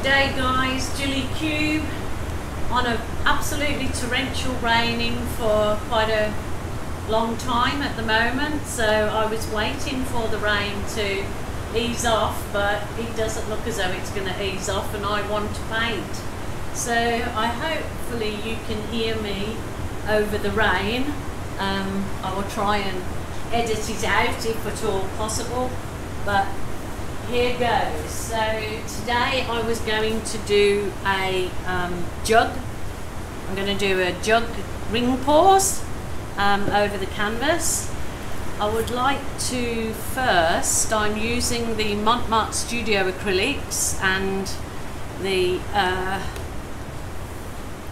G'day guys, Gilly Kube on a absolutely torrential raining for quite a long time at the moment so I was waiting for the rain to ease off but it doesn't look as though it's going to ease off and I want to paint. So I hopefully you can hear me over the rain. Um, I will try and edit it out if at all possible but here goes. So today I was going to do a um, jug. I'm going to do a jug ring pours um, over the canvas. I would like to first, I'm using the Mont Marte Studio acrylics and the uh,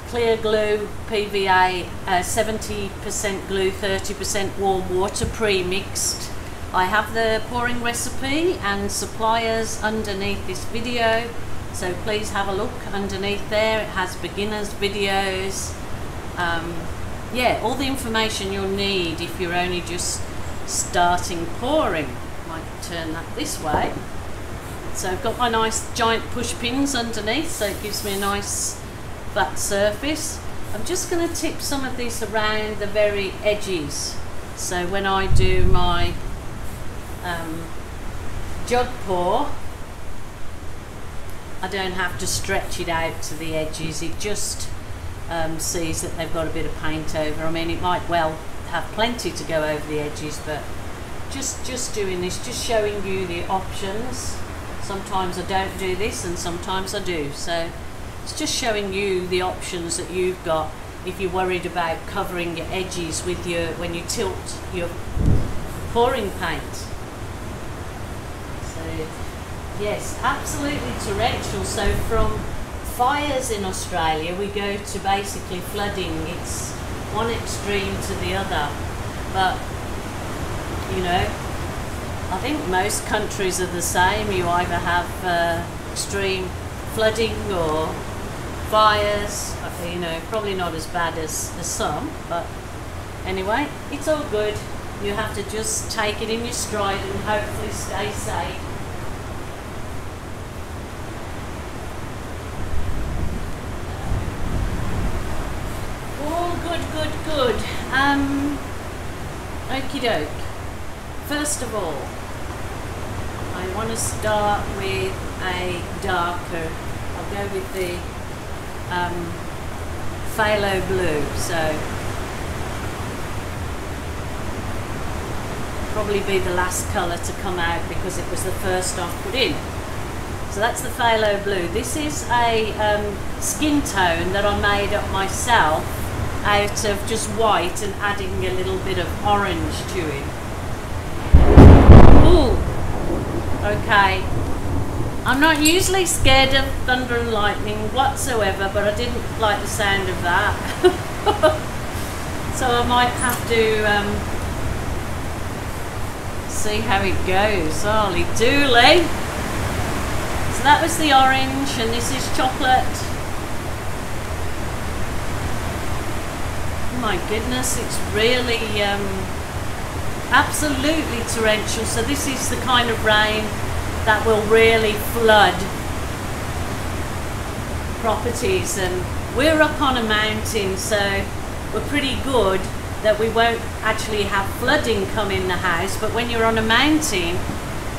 clear glue PVA 70% uh, glue 30% warm water pre-mixed I have the pouring recipe and suppliers underneath this video so please have a look underneath there. It has beginners videos. Um, yeah all the information you'll need if you're only just starting pouring. Might turn that this way. So I've got my nice giant push pins underneath so it gives me a nice flat surface. I'm just going to tip some of this around the very edges. So when I do my um, pour I don't have to stretch it out to the edges. It just um, sees that they've got a bit of paint over. I mean it might well have plenty to go over the edges but just just doing this just showing you the options. Sometimes I don't do this and sometimes I do. So it's just showing you the options that you've got if you're worried about covering your edges with your when you tilt your pouring paint Yes, absolutely torrential. So from fires in Australia, we go to basically flooding. It's one extreme to the other. But, you know, I think most countries are the same. You either have uh, extreme flooding or fires. You know, probably not as bad as, as some, but anyway, it's all good. You have to just take it in your stride and hopefully stay safe. good, good. Um, okie doke. First of all, I want to start with a darker. I'll go with the um, phthalo blue. So probably be the last colour to come out because it was the first I've put in. So that's the phthalo blue. This is a um, skin tone that I made up myself out of just white and adding a little bit of orange to it. Ooh, okay. I'm not usually scared of thunder and lightning whatsoever, but I didn't like the sound of that. so I might have to um, see how it goes. Holy dooly! So that was the orange, and this is chocolate. My goodness, it's really um, absolutely torrential. So this is the kind of rain that will really flood properties and we're up on a mountain so we're pretty good that we won't actually have flooding come in the house but when you're on a mountain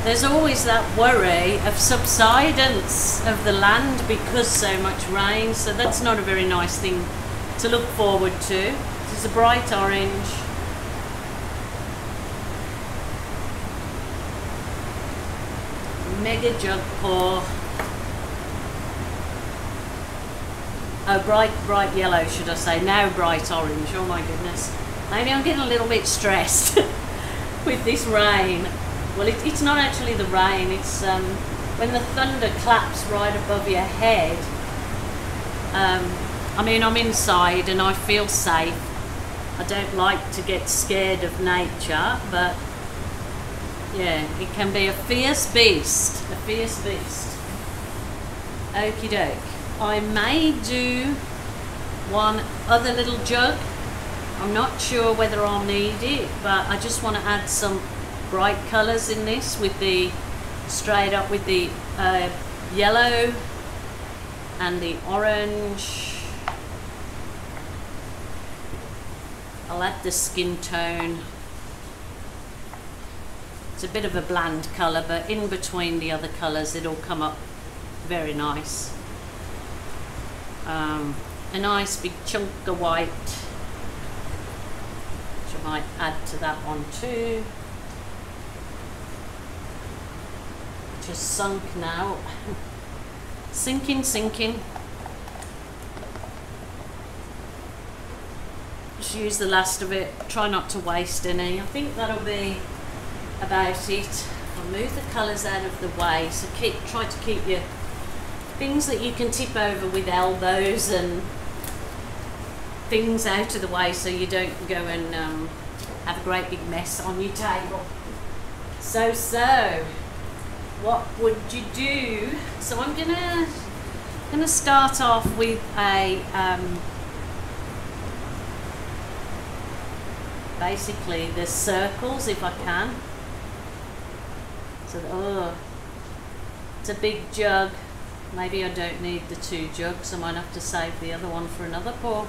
there's always that worry of subsidence of the land because so much rain so that's not a very nice thing to look forward to. Is a bright orange. Mega jug pour. Oh, bright, bright yellow, should I say. Now bright orange. Oh my goodness. Maybe I'm getting a little bit stressed with this rain. Well, it, it's not actually the rain. It's um, when the thunder claps right above your head. Um, I mean, I'm inside and I feel safe. I don't like to get scared of nature, but yeah, it can be a fierce beast. A fierce beast. Okie doke. I may do one other little jug. I'm not sure whether I'll need it, but I just want to add some bright colours in this with the straight up with the uh, yellow and the orange. I'll add the skin tone. It's a bit of a bland colour, but in between the other colours it'll come up very nice. Um, a nice big chunk of white, which I might add to that one too. Just sunk now. sinking, sinking. Use the last of it. Try not to waste any. I think that'll be about it. I'll move the colours out of the way. So keep try to keep your things that you can tip over with elbows and things out of the way so you don't go and um, have a great big mess on your table. So, so, what would you do? So I'm gonna gonna start off with a um, basically the circles if I can. So, oh, it's a big jug. Maybe I don't need the two jugs. I might have to save the other one for another pour.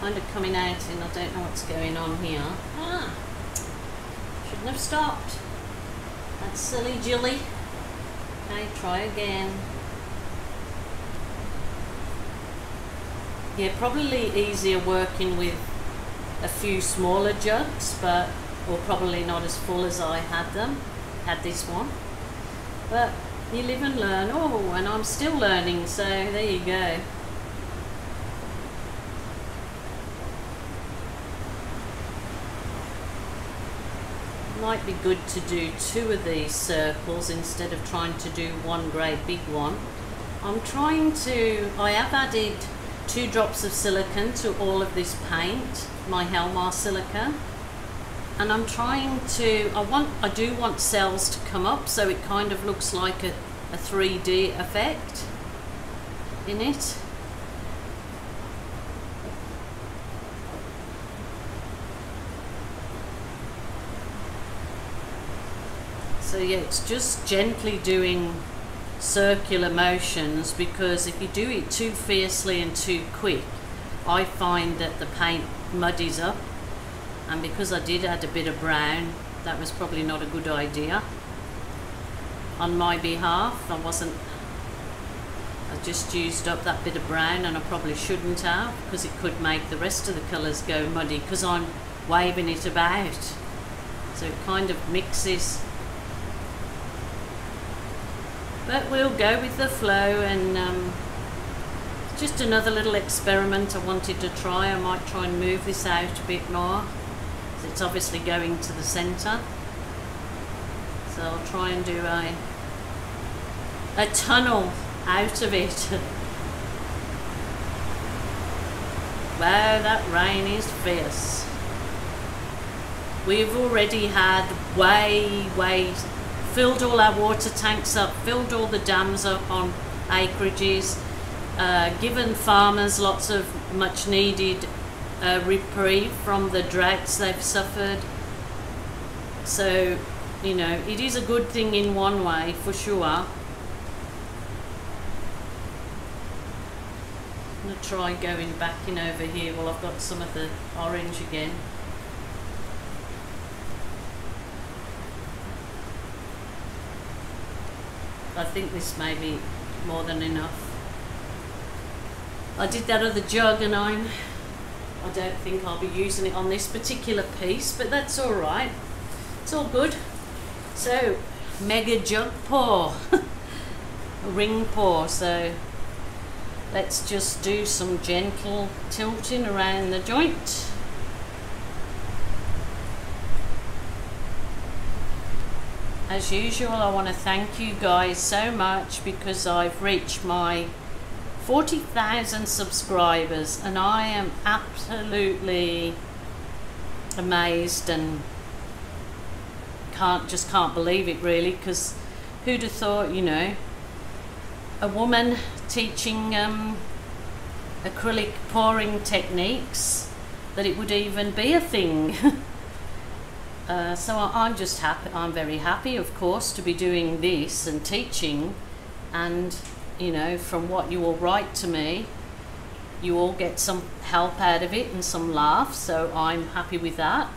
Kind of coming out and I don't know what's going on here. Ah, shouldn't have stopped. That's silly Jilly. Okay, try again. Yeah, probably easier working with a few smaller jugs, but or probably not as full as I had them, had this one. But you live and learn. Oh, and I'm still learning, so there you go. Might be good to do two of these circles instead of trying to do one great big one. I'm trying to, I have added two drops of silicone to all of this paint, my Helmar silica. And I'm trying to, I want, I do want cells to come up so it kind of looks like a, a 3D effect in it. So yeah, it's just gently doing circular motions because if you do it too fiercely and too quick, I find that the paint muddies up. And because I did add a bit of brown, that was probably not a good idea. On my behalf, I wasn't, I just used up that bit of brown and I probably shouldn't have because it could make the rest of the colours go muddy because I'm waving it about. So it kind of mixes but we'll go with the flow and um, just another little experiment I wanted to try. I might try and move this out a bit more. It's obviously going to the centre. So I'll try and do a, a tunnel out of it. wow, that rain is fierce. We've already had way, way filled all our water tanks up, filled all the dams up on acreages, uh, given farmers lots of much needed uh, reprieve from the droughts they've suffered. So, you know, it is a good thing in one way for sure. I'm going to try going back in over here. Well, I've got some of the orange again. I think this may be more than enough. I did that other jug and I'm, I don't think I'll be using it on this particular piece, but that's all right. It's all good. So, mega jug pour, ring pour. So, let's just do some gentle tilting around the joint. As usual, I want to thank you guys so much because I've reached my 40,000 subscribers and I am absolutely amazed and can't just can't believe it really because who'd have thought, you know, a woman teaching um, acrylic pouring techniques that it would even be a thing. Uh, so I'm just happy. I'm very happy, of course, to be doing this and teaching, and you know, from what you all write to me, you all get some help out of it and some laughs. So I'm happy with that.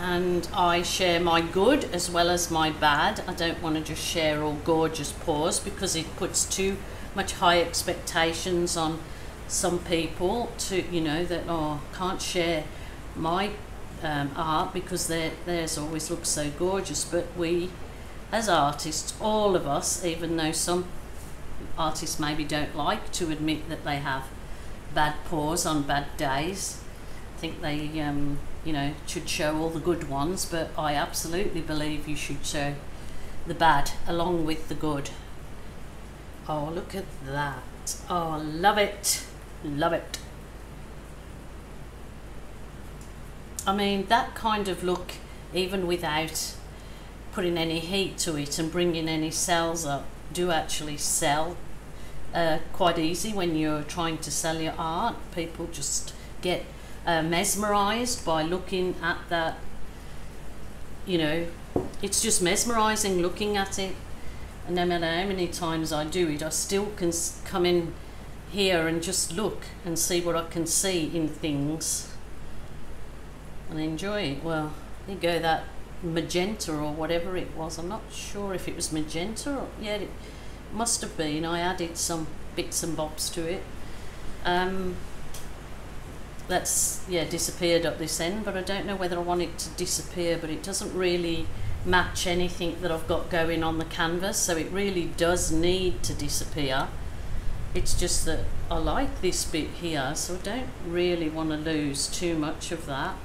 And I share my good as well as my bad. I don't want to just share all gorgeous pours because it puts too much high expectations on some people to you know that oh can't share my um, art because theirs always looks so gorgeous. But we, as artists, all of us, even though some artists maybe don't like to admit that they have bad pours on bad days, I think they, um, you know, should show all the good ones. But I absolutely believe you should show the bad along with the good. Oh, look at that. Oh, love it. Love it. I mean, that kind of look, even without putting any heat to it and bringing any cells up, do actually sell uh, quite easy when you're trying to sell your art. People just get uh, mesmerized by looking at that. You know, it's just mesmerizing looking at it. And no matter how many times I do it, I still can come in here and just look and see what I can see in things and enjoy it. Well, there you go, that magenta or whatever it was. I'm not sure if it was magenta or, yeah, it must have been. I added some bits and bobs to it. Um, that's, yeah, disappeared up this end, but I don't know whether I want it to disappear, but it doesn't really match anything that I've got going on the canvas, so it really does need to disappear. It's just that I like this bit here, so I don't really want to lose too much of that.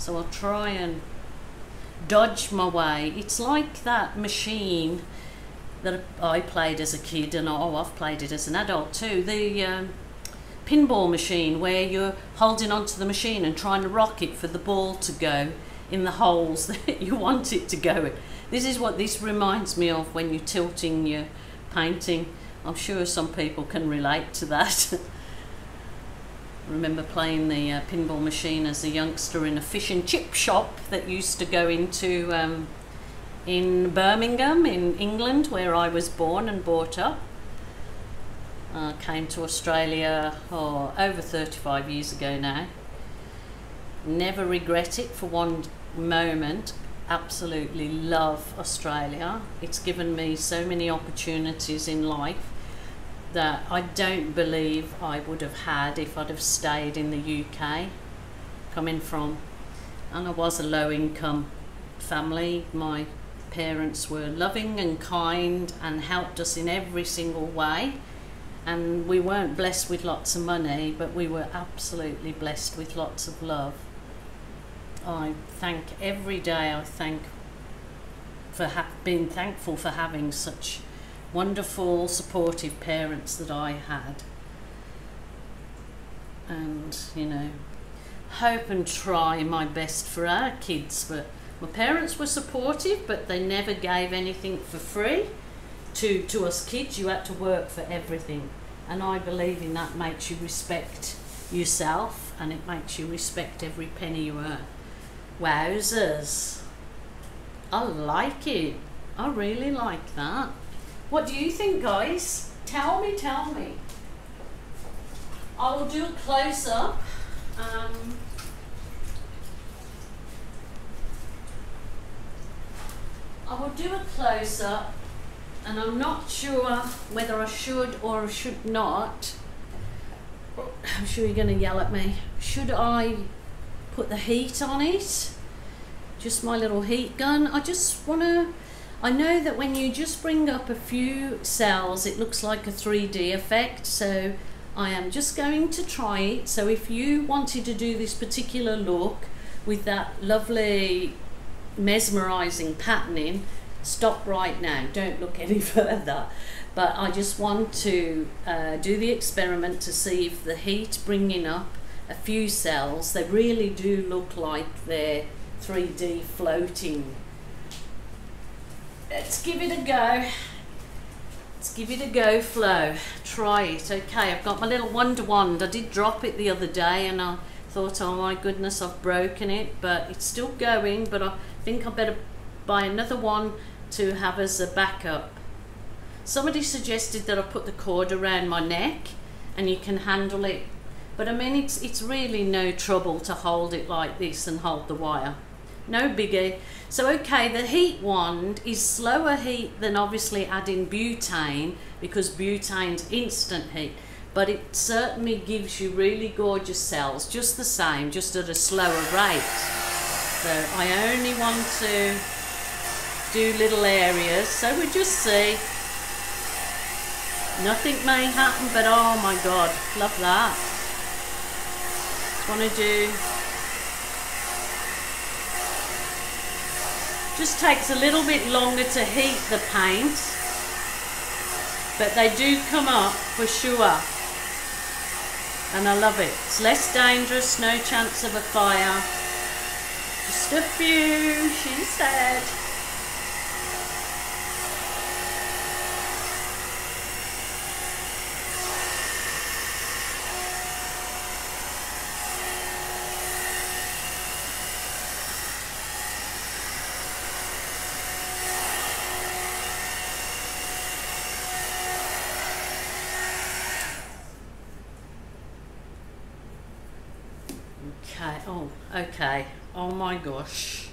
So I'll try and dodge my way. It's like that machine that I played as a kid, and oh, I've played it as an adult too. The um, pinball machine where you're holding onto the machine and trying to rock it for the ball to go in the holes that you want it to go in. This is what this reminds me of when you're tilting your painting. I'm sure some people can relate to that. remember playing the uh, pinball machine as a youngster in a fish and chip shop that used to go into um, in Birmingham in England where I was born and brought up. Uh, came to Australia oh, over 35 years ago now. Never regret it for one moment. Absolutely love Australia. It's given me so many opportunities in life that I don't believe I would have had if I'd have stayed in the UK, coming from, and I was a low income family. My parents were loving and kind and helped us in every single way. And we weren't blessed with lots of money, but we were absolutely blessed with lots of love. I thank every day, I thank for being thankful for having such wonderful, supportive parents that I had. And, you know, hope and try my best for our kids. But my parents were supportive, but they never gave anything for free to, to us kids. You had to work for everything. And I believe in that makes you respect yourself and it makes you respect every penny you earn. Wowzers. I like it. I really like that. What do you think, guys? Tell me, tell me. I will do a close up. Um, I will do a close up, and I'm not sure whether I should or should not. I'm sure you're going to yell at me. Should I put the heat on it? Just my little heat gun. I just want to I know that when you just bring up a few cells, it looks like a 3D effect. So I am just going to try it. So if you wanted to do this particular look with that lovely mesmerizing patterning, stop right now. Don't look any further. But I just want to uh, do the experiment to see if the heat bringing up a few cells, they really do look like they're 3D floating let's give it a go. Let's give it a go, Flo. Try it. Okay, I've got my little Wonder Wand. I did drop it the other day and I thought, oh my goodness, I've broken it, but it's still going. But I think I better buy another one to have as a backup. Somebody suggested that I put the cord around my neck and you can handle it. But I mean, it's, it's really no trouble to hold it like this and hold the wire. No biggie. So okay, the heat wand is slower heat than obviously adding butane because butane's instant heat but it certainly gives you really gorgeous cells just the same just at a slower rate. So I only want to do little areas. So we just see. Nothing may happen but oh my god love that. Just want to do just takes a little bit longer to heat the paint but they do come up for sure and I love it. It's less dangerous, no chance of a fire. Just a few, she said. Okay, oh, okay. Oh my gosh.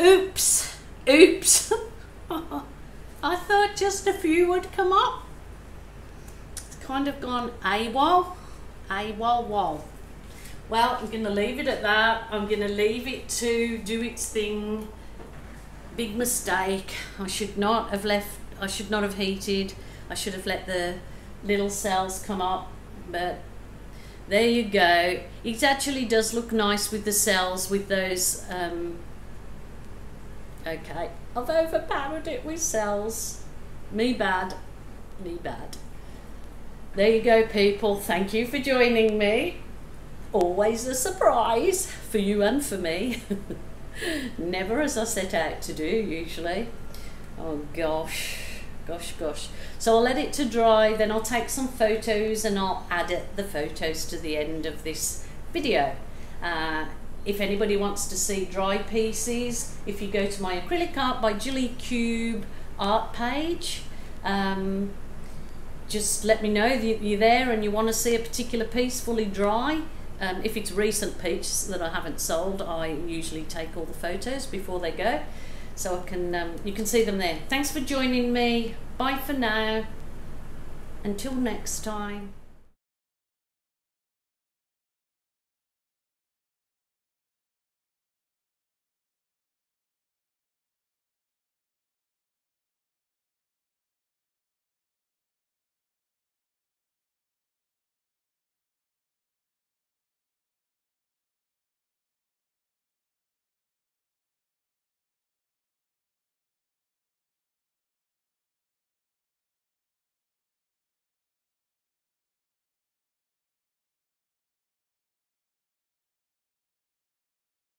Oops! Oops! I thought just a few would come up. It's kind of gone AWOL. AWOL wall. Well, I'm going to leave it at that. I'm going to leave it to do its thing. Big mistake. I should not have left, I should not have heated. I should have let the little cells come up. But there you go. It actually does look nice with the cells with those. Um, okay, I've overpowered it with cells. Me bad. Me bad. There you go, people. Thank you for joining me. Always a surprise for you and for me. Never as I set out to do, usually. Oh gosh gosh gosh. So I'll let it to dry then I'll take some photos and I'll add it, the photos to the end of this video. Uh, if anybody wants to see dry pieces if you go to my acrylic art by Gilly Kube art page um, just let me know that you're there and you want to see a particular piece fully dry. Um, if it's recent piece that I haven't sold I usually take all the photos before they go so I can um, you can see them there. Thanks for joining me. Bye for now. Until next time.